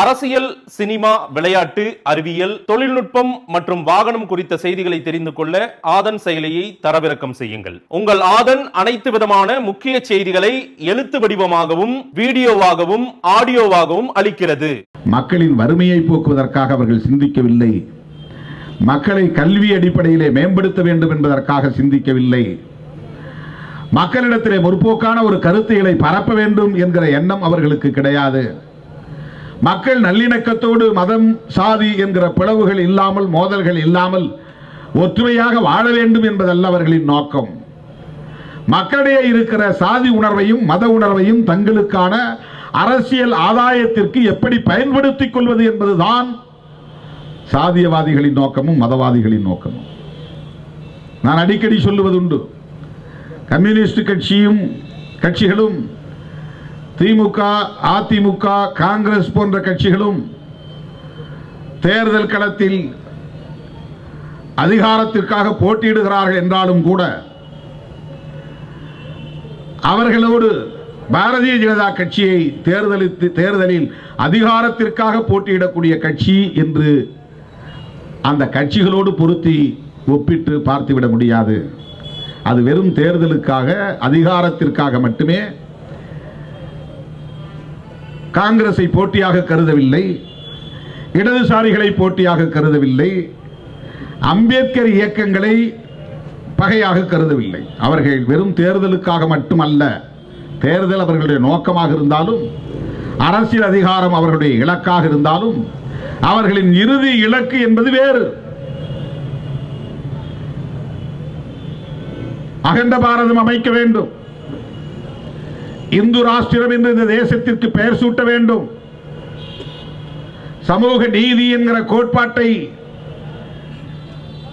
அரசியல் சினிமா விளையாட்டு அறிவியல் தொழில்நுட்பம் மற்றும் வாகனம் குறித்த செய்திகளை தெரிந்து கொள்ள ஆதன் செயலியை தரவிறக்கம் செய்யுங்கள். உங்கள் ஆதன் அனைத்து விதமான முக்கிய செய்திகளை எழுத்து வடிவமாகவும் வீடியோவாகவும் ஆடியோவாகவும் அளிக்கிறது. மக்களின் வறுமையை போக்குவதற்காக அவர்கள் சிந்திக்கவில்லை. மக்களை கல்வி அடிப்படையிலே மேம்படுத்த வேண்டும் என்பதற்காக சிந்திக்கவில்லை. மக்களிடத்திலே முற்போக்கான ஒரு கருத்துகளை பரப்ப வேண்டும் என்கிற எண்ணம் அவர்களுக்கு கிடையாது. மக்கள் நல்லிணக்கத்தோடு மதம் சாதி என்கிற பிளவுகள் இல்லாமல் மோதல்கள் இல்லாமல் ஒற்றுமையாக வாழ வேண்டும் என்பதல்ல அவர்களின் நோக்கம். மக்களிடையே இருக்கிற சாதி உணர்வையும் மத உணர்வையும் தங்களுக்கான அரசியல் ஆதாயத்திற்கு எப்படி பயன்படுத்திக் கொள்வது என்பதுதான் சாதியவாதிகளின் நோக்கமும் மதவாதிகளின் நோக்கமும். நான் அடிக்கடி சொல்லுவதுண்டு கம்யூனிஸ்ட் கட்சியும் கட்சிகளும் திமுக அதிமுக காங்கிரஸ் போன்ற கட்சிகளும் தேர்தல் களத்தில் அதிகாரத்திற்காக போட்டியிடுகிறார்கள் என்றாலும் கூட அவர்களோடு பாரதிய ஜனதா கட்சியை தேர்தலித்து தேர்தலில் அதிகாரத்திற்காக போட்டியிடக்கூடிய கட்சி என்று அந்த கட்சிகளோடு பொருத்தி ஒப்பிட்டு பார்த்துவிட முடியாது. அது வெறும் தேர்தலுக்காக அதிகாரத்திற்காக மட்டுமே காங்கிரஸை போட்டியாக கருதவில்லை இடதுசாரிகளை போட்டியாக கருதவில்லை அம்பேத்கர் இயக்கங்களை பகையாக கருதவில்லை. அவர்கள் வெறும் தேர்தலுக்காக மட்டுமல்ல தேர்தல் அவர்களுடைய நோக்கமாக இருந்தாலும் அரசியல் அதிகாரம் அவர்களுடைய இலக்காக இருந்தாலும் அவர்களின் இறுதி இலக்கு என்பது வேறு. அகண்ட பாரதம் அமைக்க வேண்டும். இந்து ராஷ்டிரம் என்று இந்த தேசத்திற்கு பெயர் சூட்ட வேண்டும். சமூக நீதி என்கிற கோட்பாட்டை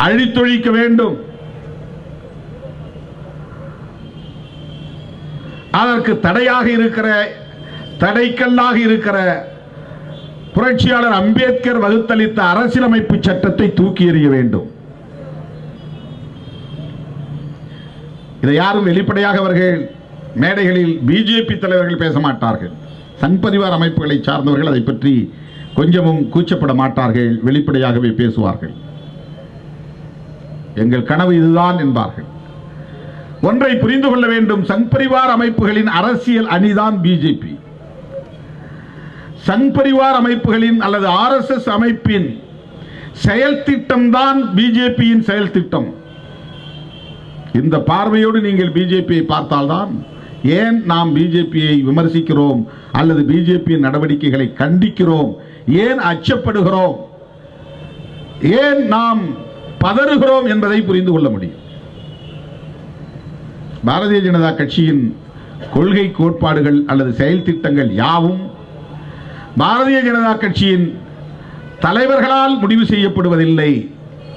அழித்தொழிக்க வேண்டும். அதற்கு தடையாக இருக்கிற தடைக்கல்லாக இருக்கிற புரட்சியாளர் அம்பேத்கர் வகுத்தளித்த அரசியலமைப்பு சட்டத்தை தூக்கி எறிய வேண்டும். இதை யாரும் வெளிப்படையாக அவர்கள் மேடைகளில் பிஜேபி தலைவர்கள் பேச மாட்டார்கள். சண்பரிவார் அமைப்புகளை சார்ந்தவர்கள் அதை பற்றி கொஞ்சமும் கூச்சப்பட மாட்டார்கள் வெளிப்படையாகவே பேசுவார்கள். எங்கள் கனவு இதுதான் என்பார்கள். ஒன்றை புரிந்து கொள்ள வேண்டும் சண்பரிவார் அமைப்புகளின் அரசியல் அணிதான் பிஜேபி. சண்பரிவார் அமைப்புகளின் அல்லது ஆர்எஸ்எஸ் அமைப்பின் செயல் திட்டம் தான் பிஜேபியின் செயல் திட்டம். இந்த பார்வையோடு நீங்கள் பிஜேபியை பார்த்தால்தான் ஏன் நாம் பிஜேபியை விமர்சிக்கிறோம் அல்லது பிஜேபியின் நடவடிக்கைகளை கண்டிக்கிறோம்? ஏன் அச்சப்படுகிறோம்? ஏன் நாம் பதறுகிறோம் என்பதை புரிந்து கொள்ள முடியும். பாரதிய ஜனதா கட்சியின் கொள்கை கோட்பாடுகள் அல்லது செயல் திட்டங்கள் யாவும் பாரதிய ஜனதா கட்சியின் தலைவர்களால் முடிவு செய்யப்படுவதில்லை.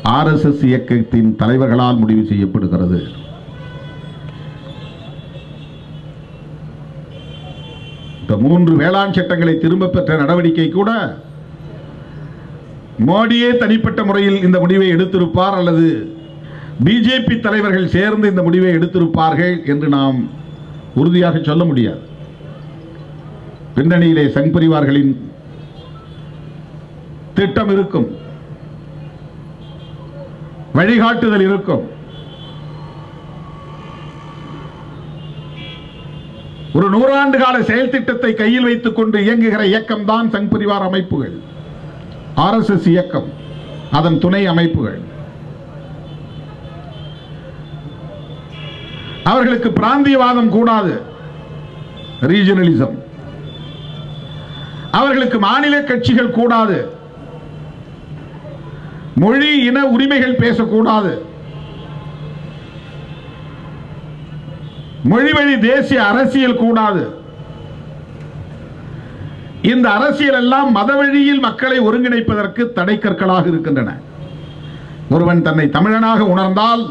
ஆர்எஸ்எஸ் இயக்கத்தின் தலைவர்களால் முடிவு செய்யப்படுகிறது. இந்த மூன்று வேளாண் சட்டங்களை திரும்ப பெற்ற நடவடிக்கை கூட மோடியே தனிப்பட்ட முறையில் இந்த முடிவை எடுத்திருப்பார் அல்லது பிஜேபி தலைவர்கள் சேர்ந்து இந்த முடிவை எடுத்திருப்பார்கள் என்று நாம் உறுதியாக சொல்ல முடியாது. பின்னணியிலே சங் பரிவார்களின் திட்டம் இருக்கும். வழிகாட்டுதல் இருக்கும். ஒரு நூறாண்டு கால செயல் திட்டத்தை கையில் வைத்துக் கொண்டு இயங்குகிற இயக்கம் தான் சங் பரிவார் அமைப்புகள். ஆர்எஸ்எஸ் இயக்கம் அதன் துணை அமைப்புகள். அவர்களுக்கு பிராந்தியவாதம் கூடாது. ரீஜனலிசம் அவர்களுக்கு மாநில கட்சிகள் கூடாது. மொழி இன உரிமைகள் பேசக்கூடாது. மொழிவழி தேசிய அரசியல் கூடாது. இந்த அரசியல் எல்லாம் மத வழியில் மக்களை ஒருங்கிணைப்பதற்கு தடைக்கற்களாக இருக்கின்றன. ஒருவன் தன்னை தமிழனாக உணர்ந்தால்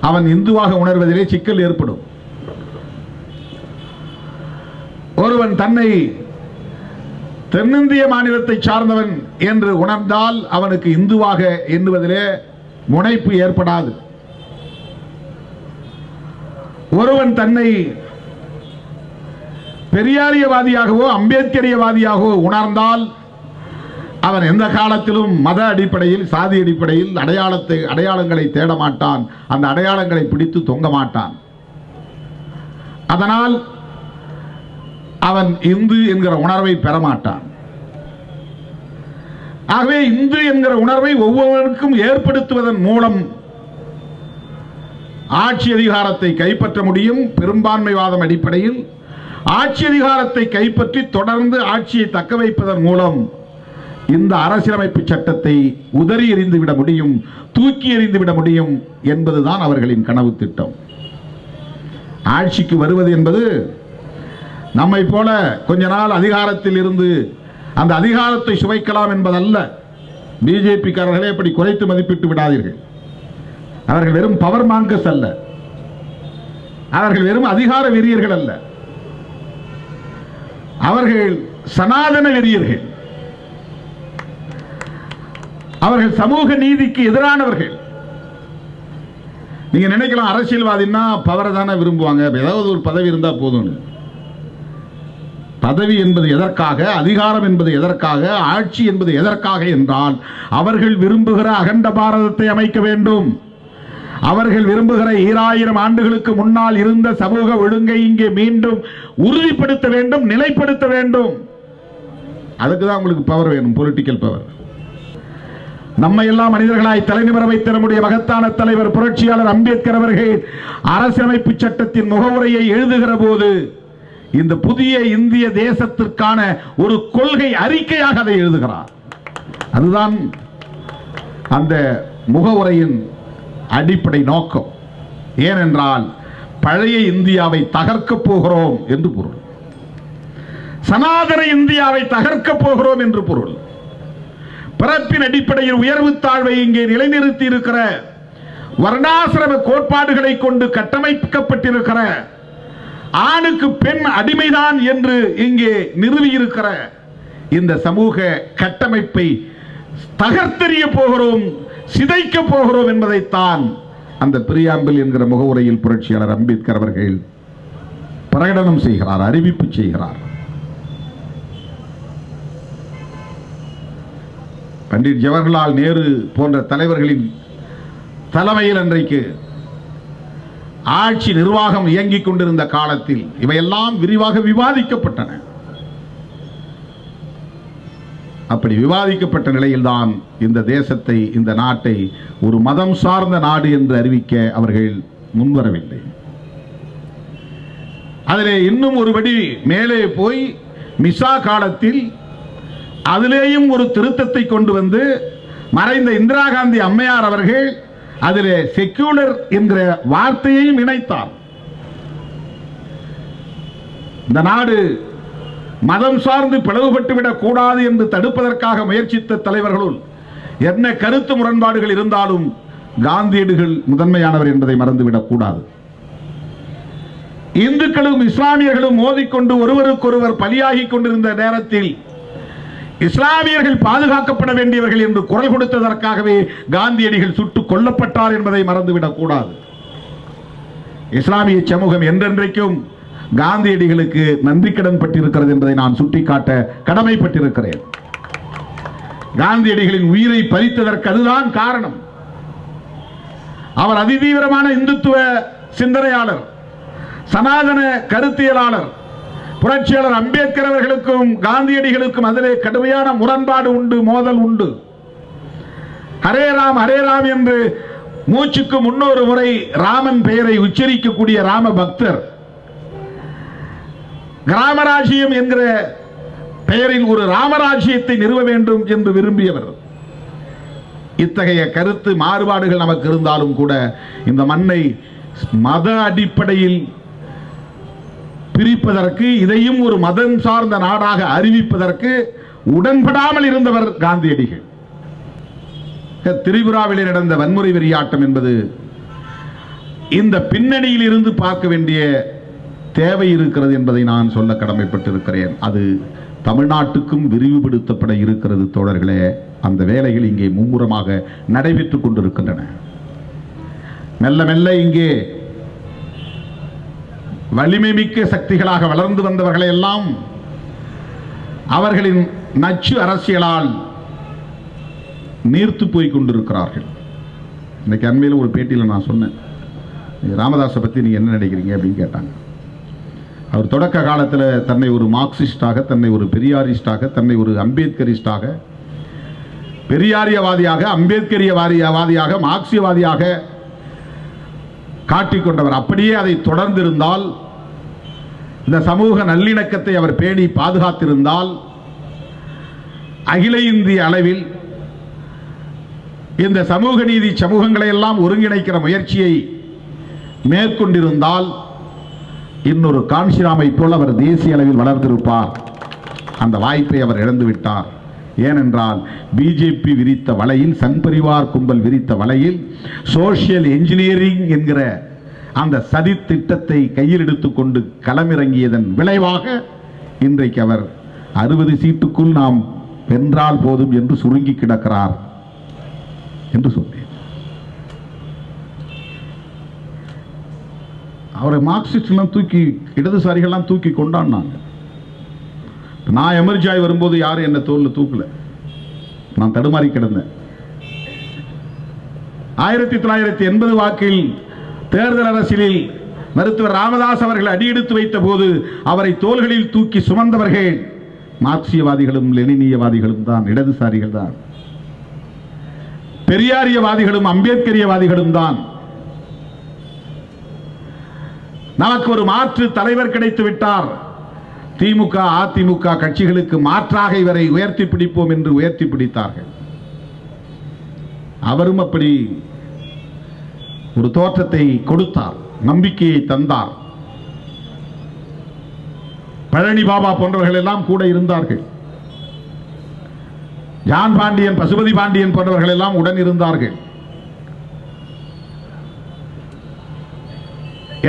அவன் இந்துவாக உணர்வதிலே சிக்கல் ஏற்படும். ஒருவன் தன்னை தென்னிந்திய மாநிலத்தை சார்ந்தவன் என்று உணர்ந்தால் அவனுக்கு இந்துவாக எண்ணுவதிலே முனைப்பு ஏற்படாது. ஒருவன் தன்னை பெரியாரியவாதியாகவோ அம்பேத்கரியவாதியாகவோ உணர்ந்தால் அவன் எந்த காலத்திலும் மத அடிப்படையில் சாதி அடிப்படையில் அடையாளத்தை அடையாளங்களை தேட மாட்டான் அந்த அடையாளங்களை பிடித்து தொங்க மாட்டான். அதனால் அவன் இந்து என்கிற உணர்வை பெற மாட்டான். ஆகவே இந்து என்கிற உணர்வை ஒவ்வொருவருக்கும் ஏற்படுத்துவதன் மூலம் ஆட்சி அதிகாரத்தை கைப்பற்ற முடியும் பெரும்பான்மைவாதம் அடிப்படையில். ஆட்சி அதிகாரத்தை கைப்பற்றி தொடர்ந்து ஆட்சியை தக்க வைப்பதன் மூலம் இந்த அரசியலமைப்பு சட்டத்தை உதறி எறிந்துவிட முடியும் தூக்கி எறிந்துவிட முடியும் என்பதுதான் அவர்களின் கனவு திட்டம். ஆட்சிக்கு வருவது என்பது நம்மை போல கொஞ்ச நாள் அதிகாரத்தில் இருந்து அந்த அதிகாரத்தை சுவைக்கலாம் என்பதல்ல. பிஜேபிக்காரர்களே அப்படி குறைத்து மதிப்பிட்டு விடாதீர்கள். அவர்கள் வெறும் பவர் மாங்கஸ் அல்ல. அவர்கள் வெறும் அதிகார வெறியர்கள் அல்ல. அவர்கள் சனாதன வெறியர்கள். அவர்கள் சமூக நீதிக்கு எதிரானவர்கள். நீங்க நினைக்கலாம் அரசியல்வாதின்னா பவரை தானே விரும்புவாங்க. ஏதாவது ஒரு பதவி இருந்தா போதும்னு. பதவி என்பது எதற்காக? அதிகாரம் என்பது எதற்காக? ஆட்சி என்பது எதற்காக? என்றால் அவர்கள் விரும்புகிற அகண்ட பாரதத்தை அமைக்க வேண்டும். அவர்கள் விரும்புகிற ஈராயிரம் ஆண்டுகளுக்கு முன்னால் இருந்த சமூக ஒழுங்கை இங்கே மீண்டும் உறுதிப்படுத்த வேண்டும் நிலைப்படுத்த வேண்டும். அதுக்கு தான் உங்களுக்கு பவர் வேணும் பொலிட்டிக்கல் பவர் நம்மை எல்லாம் மனிதர்களாய் தலைநிமிர வைத்த நம்முடைய மகத்தான தலைவர் புரட்சியாளர் அம்பேத்கர் அவர்கள் அரசியலமைப்பு சட்டத்தின் முகவுரையை எழுதுகிற போது இந்த புதிய இந்திய தேசத்திற்கான ஒரு கொள்கை அறிக்கையாக அதை எழுதுகிறார். அதுதான் அந்த முகவுரையின் அடிப்படை நோக்கம். ஏனென்றால் பழைய இந்தியாவை தகர்க்கப் போகிறோம் என்று பொருள். சனாதன இந்தியாவை தகர்க்கப் போகிறோம் என்று பொருள். பிறப்பின் அடிப்படையில் உயர்வு தாழ்வை இங்கே நிலைநிறுத்தி இருக்கிற வர்ணாசிரம கோட்பாடுகளை கொண்டு கட்டமைக்கப்பட்டிருக்கிற ஆணுக்கு பெண் அடிமைதான் என்று இங்கே நிறுவியிருக்கிற இந்த சமூக கட்டமைப்பை தகர்த்தெறிய போகிறோம் சிதைக்க போகிறோம் என்பதைத்தான் அந்த பிரியாம்பில் என்கிற முகவுரையில் புரட்சியாளர் அம்பேத்கர் அவர்கள் பிரகடனம் செய்கிறார் அறிவிப்பு செய்கிறார். பண்டிட் ஜவஹர்லால் நேரு போன்ற தலைவர்களின் தலைமையில் அன்றைக்கு ஆட்சி நிர்வாகம் இயங்கிக் கொண்டிருந்த காலத்தில் இவையெல்லாம் விரிவாக விவாதிக்கப்பட்டன. அப்படி விவாதிக்கப்பட்ட நிலையில்தான் இந்த தேசத்தை இந்த நாட்டை ஒரு மதம் சார்ந்த நாடு என்று அறிவிக்க அவர்கள் முன்வரவில்லை. அதிலே இன்னும் ஒருபடி மேலே போய் மிசா காலத்தில் அதிலேயும் ஒரு திருத்தத்தை கொண்டு வந்து மறைந்த இந்திரா காந்தி அம்மையார் அவர்கள் அதிலே செக்யூலர் என்கிற வார்த்தையையும் இணைத்தார். இந்த நாடு மதம் சார்ந்து பிளவுபட்டுவிடக் கூடாது என்று தடுப்பதற்காக முயற்சித்த தலைவர்களுள் என்ன கருத்து முரண்பாடுகள் இருந்தாலும் காந்தியடிகள் முதன்மையானவர் என்பதை மறந்துவிடக் கூடாது. இந்துக்களும் இஸ்லாமியர்களும் மோதிக்கொண்டு ஒருவருக்கொருவர் பலியாகி கொண்டிருந்த நேரத்தில் இஸ்லாமியர்கள் பாதுகாக்கப்பட வேண்டியவர்கள் என்று குரல் கொடுத்ததற்காகவே காந்தியடிகள் சுட்டுக் கொல்லப்பட்டார் என்பதை மறந்துவிடக் கூடாது. இஸ்லாமிய சமூகம் என்றென்றைக்கும் காந்தியடிகளுக்கு நன்றி பட்டிருக்கிறது என்பதை நான் சுட்டிக்காட்ட கடமைப்பட்டிருக்கிறேன். காந்தியடிகளின் உயிரை பறித்ததற்கு அதுதான் காரணம். அவர் அதிதீவிரமான இந்துத்துவ சிந்தனையாளர் சனாதன கருத்தியலாளர் புரட்சியாளர் அம்பேத்கர் அவர்களுக்கும் காந்தியடிகளுக்கும் அதிலே கடுமையான முரண்பாடு உண்டு மோதல் உண்டு. ஹரே ராம் ஹரே ராம் என்று மூச்சுக்கு முன்னொரு முறை ராமன் பெயரை உச்சரிக்கக்கூடிய ராம பக்தர் கிராமராஜ்யம் என்கிற பெயரில் ஒரு ராமராஜ்யத்தை நிறுவ வேண்டும் என்று விரும்பியவர். இத்தகைய கருத்து மாறுபாடுகள் நமக்கு இருந்தாலும் கூட இந்த மண்ணை மத அடிப்படையில் பிரிப்பதற்கு இதையும் ஒரு மதம் சார்ந்த நாடாக அறிவிப்பதற்கு உடன்படாமல் இருந்தவர் காந்தியடிகள். திரிபுராவிலே நடந்த வன்முறை வெறியாட்டம் என்பது இந்த பின்னணியில் இருந்து பார்க்க வேண்டிய தேவை இருக்கிறது என்பதை நான் சொல்ல கடமைப்பட்டிருக்கிறேன். அது தமிழ்நாட்டுக்கும் விரிவுபடுத்தப்பட இருக்கிறது தோழர்களே. அந்த வேலைகள் இங்கே மும்முரமாக நடைபெற்று கொண்டிருக்கின்றன. மெல்ல மெல்ல இங்கே வலிமை மிக்க சக்திகளாக வளர்ந்து வந்தவர்களை எல்லாம் அவர்களின் நச்சு அரசியலால் நீர்த்து போய் கொண்டிருக்கிறார்கள். இன்னைக்கு அண்மையில் ஒரு பேட்டியில் நான் சொன்னேன். ராமதாஸை பற்றி நீங்கள் என்ன நினைக்கிறீங்க அப்படின்னு கேட்டாங்க. அவர் தொடக்க காலத்தில் தன்னை ஒரு மார்க்சிஸ்டாக தன்னை ஒரு பெரியாரிஸ்டாக தன்னை ஒரு அம்பேத்கரிஸ்டாக பெரியாரியவாதியாக அம்பேத்கரியவாதியவாதியாக மார்க்சியவாதியாக காட்டிக்கொண்டவர் அப்படியே அதை தொடர்ந்திருந்தால் இந்த சமூக நல்லிணக்கத்தை அவர் பேணி பாதுகாத்திருந்தால் அகில இந்திய அளவில் இந்த சமூக நீதி சமூகங்களை எல்லாம் ஒருங்கிணைக்கிற முயற்சியை மேற்கொண்டிருந்தால் இன்னொரு காஞ்சிராமை போல் அவர் தேசிய அளவில் வளர்ந்திருப்பார். அந்த வாய்ப்பை அவர் இழந்துவிட்டார் ஏனென்றால் பிஜேபி விரித்த வலையில் சங்பரிவார் கும்பல் விரித்த வலையில் சோஷியல் என்ஜினியரிங் என்கிற அந்த சதி திட்டத்தை கையில் எடுத்துக்கொண்டு களமிறங்கியதன் விளைவாக இன்றைக்கு அவர் அறுபது சீட்டுக்குள் நாம் வென்றால் போதும் என்று சுருங்கி கிடக்கிறார். என்று சொன்னேன். அவரை மார்க்சிஸ்ட்லாம் தூக்கி இடதுசாரிகள்லாம் தூக்கி கொண்டாடினாங்க. நான் எமர்ஜி ஆகி வரும்போது யாரும் என்னை தோல்ல தூக்கல. நான் தடுமாறி கிடந்தேன். ஆயிரத்தி தொள்ளாயிரத்தி எண்பது வாக்கில் தேர்தல் அரசியலில் மருத்துவர் ராமதாஸ் அவர்களை அடியெடுத்து வைத்த போது அவரை தோள்களில் தூக்கி சுமந்தவர்கள் மார்க்சியவாதிகளும் லெனினியவாதிகளும் தான் இடதுசாரிகள் தான். பெரியாரியவாதிகளும் அம்பேத்கரியவாதிகளும் தான். நமக்கு ஒரு மாற்று தலைவர் கிடைத்து விட்டார். திமுக அதிமுக கட்சிகளுக்கு மாற்றாக இவரை உயர்த்தி பிடிப்போம் என்று உயர்த்தி பிடித்தார்கள். அவரும் அப்படி ஒரு தோற்றத்தை கொடுத்தார் நம்பிக்கையை தந்தார். பழனி பாபா போன்றவர்கள் எல்லாம் கூட இருந்தார்கள். ஜான் பாண்டியன் பசுபதி பாண்டியன் போன்றவர்கள் எல்லாம் உடன் இருந்தார்கள்.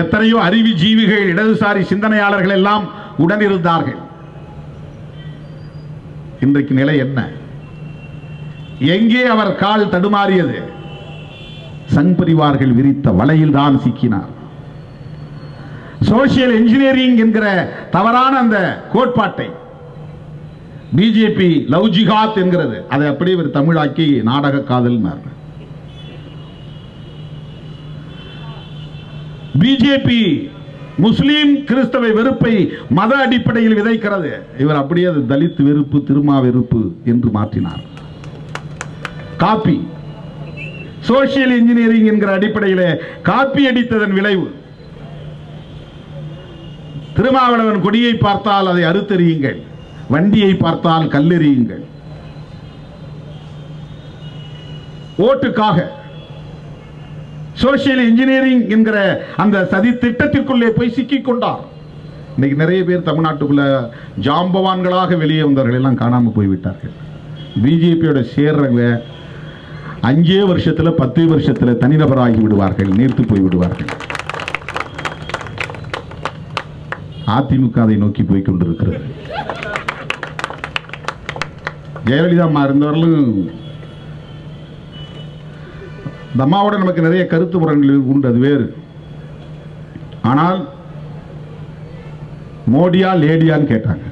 எத்தனையோ அறிவி ஜீவிகள் இடதுசாரி சிந்தனையாளர்கள் எல்லாம் உடனிருந்தார்கள். இன்றைக்கு நிலை என்ன? எங்கே அவர் கால் தடுமாறியது? சங் பரிவார்கள் விரித்த வலையில் தான் சிக்கினார். சோசியல் இன்ஜினியரிங் என்கிற தவறான அந்த கோட்பாட்டை பிஜேபி லவ் ஜிகாத் என்கிறது. அதை அப்படியே ஒரு தமிழாக்கி நாடக காதல் பிஜேபி முஸ்லீம் கிறிஸ்தவ வெறுப்பை மத அடிப்படையில் விதைக்கிறது. இவர் அப்படியே அது தலித் வெறுப்பு திருமா வெறுப்பு என்று மாற்றினார். காப்பி. சோசியல் இன்ஜினியரிங் என்கிற அடிப்படையில் காப்பி அடித்ததன் விளைவு. திருமாவளவன் கொடியை பார்த்தால் அதை அறுத்தெறியுங்கள். வண்டியை பார்த்தால் கல்லெறியுங்கள். ஓட்டுக்காக. சோசியல் இன்ஜினியரிங் என்கிற அந்த சதி திட்டத்திற்குள்ளே போய் சிக்கிக் கொண்டார். இன்னைக்கு நிறைய பேர் தமிழ்நாட்டுக்குள்ள ஜாம்பவான்களாக வெளியே வந்தவர்கள் எல்லாம் காணாமல் போய்விட்டார்கள். பிஜேபியோட சேர்றவங்க அஞ்சே வருஷத்தில் பத்து வருஷத்தில் தனிநபராகி விடுவார்கள் நீர்த்து போய் விடுவார்கள். அதிமுக அதை நோக்கி போய் கொண்டிருக்கிறது. ஜெயலலிதா அம்மா இருந்தவர்களும் இந்த அம்மாவோட நமக்கு நிறைய கருத்து முரண்கள் உண்டு அது வேறு. ஆனால் மோடியா லேடியான்னு கேட்டாங்க.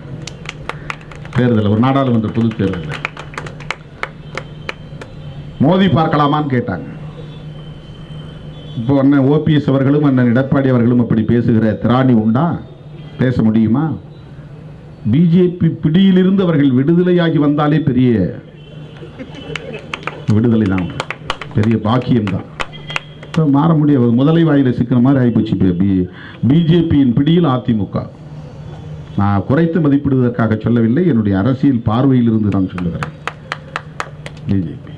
தேர்தல் ஒரு நாடாளுமன்ற பொது தேர்தலில். மோதி பார்க்கலாமான்னு கேட்டாங்க. இப்போ அண்ணன் ஓபிஎஸ் அவர்களும் அண்ணன் எடப்பாடி அவர்களும் அப்படி பேசுகிற திராணி உண்டா? பேச முடியுமா? பிஜேபி பிடியிலிருந்து அவர்கள் விடுதலையாகி வந்தாலே பெரிய விடுதலை தான் பெரிய பாக்கியம்தான். இப்போ மாற முடியாது. முதலை வாயில சிக்கிற மாதிரி ஆகிப்போச்சு இப்போ பி பிஜேபியின் பிடியில் அதிமுக. நான் குறைத்து மதிப்பிடுவதற்காக சொல்லவில்லை என்னுடைய அரசியல் பார்வையிலிருந்து நான் சொல்லுகிறேன். பிஜேபி.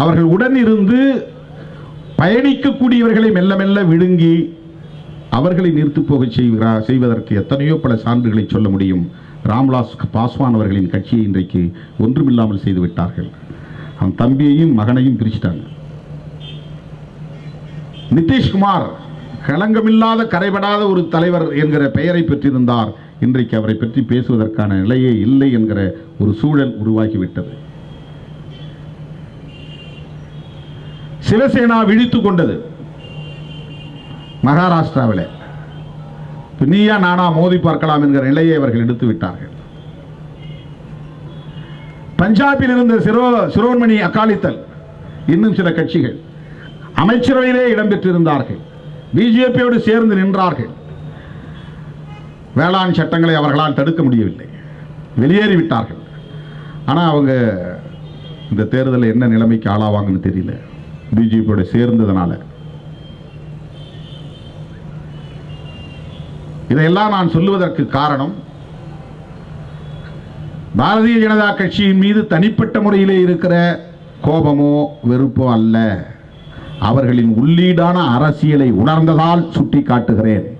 அவர்கள் உடன் இருந்து பயணிக்கக்கூடியவர்களை மெல்ல மெல்ல விழுங்கி அவர்களை நிறுத்து போக செய்கிறார் செய்வதற்கு எத்தனையோ பல சான்றுகளை சொல்ல முடியும். ராம்விலாஸ் பாஸ்வான் அவர்களின் கட்சியை இன்றைக்கு ஒன்றுமில்லாமல் செய்து விட்டார்கள். அவன் தம்பியையும் மகனையும் பிரிச்சிட்டாங்க. நிதிஷ்குமார் களங்கமில்லாத கரைபடாத ஒரு தலைவர் என்கிற பெயரை பெற்றிருந்தார். இன்றைக்கு அவரை பற்றி பேசுவதற்கான நிலையே இல்லை என்கிற ஒரு சூழல் உருவாகிவிட்டது. சிவசேனா விழித்து கொண்டது. மகாராஷ்டிராவில். நீயா நானா மோதி பார்க்கலாம் என்கிற நிலையை அவர்கள் எடுத்து விட்டார்கள். பஞ்சாபில் இருந்த சிரோ சிரோன்மணி அகாலித்தல் இன்னும் சில கட்சிகள் அமைச்சரவையிலே இடம்பெற்றிருந்தார்கள். பிஜேபியோடு சேர்ந்து நின்றார்கள். வேளாண் சட்டங்களை அவர்களால் தடுக்க முடியவில்லை. வெளியேறிவிட்டார்கள். ஆனால் அவங்க இந்த தேர்தலில் என்ன நிலைமைக்கு ஆளாவாங்கன்னு தெரியல. பிஜேபியோட சேர்ந்ததுனால. இதையெல்லாம் நான் சொல்லுவதற்கு காரணம் பாரதிய ஜனதா கட்சியின் மீது தனிப்பட்ட முறையிலே இருக்கிற கோபமோ வெறுப்போ அல்ல. அவர்களின் உள்ளீடான அரசியலை உணர்ந்ததால் சுட்டி காட்டுகிறேன்